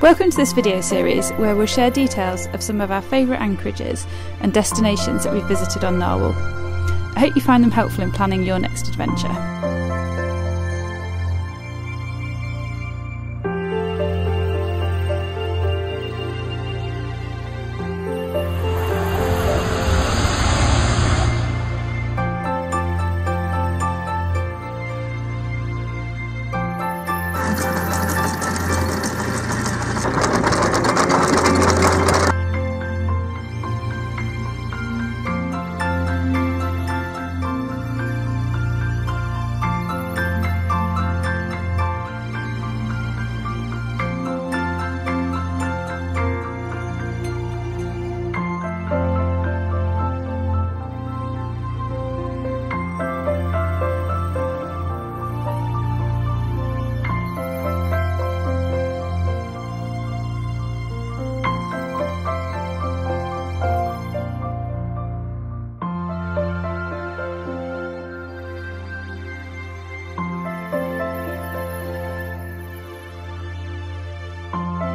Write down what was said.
Welcome to this video series where we'll share details of some of our favourite anchorages and destinations that we've visited on Narwhal. I hope you find them helpful in planning your next adventure. Bye.